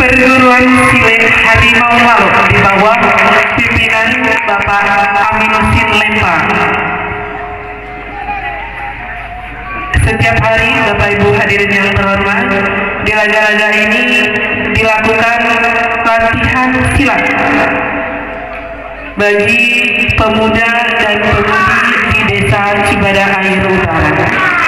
Perguruan Silet Harimau Lalu di bawah pimpinan Bapak Aminuddin Lempa. Setiap hari Bapak Ibu hadirin yang terhormat, di laga-laga ini dilakukan latihan silat bagi pemuda dan pemudi di desa Cibadah Air Utara.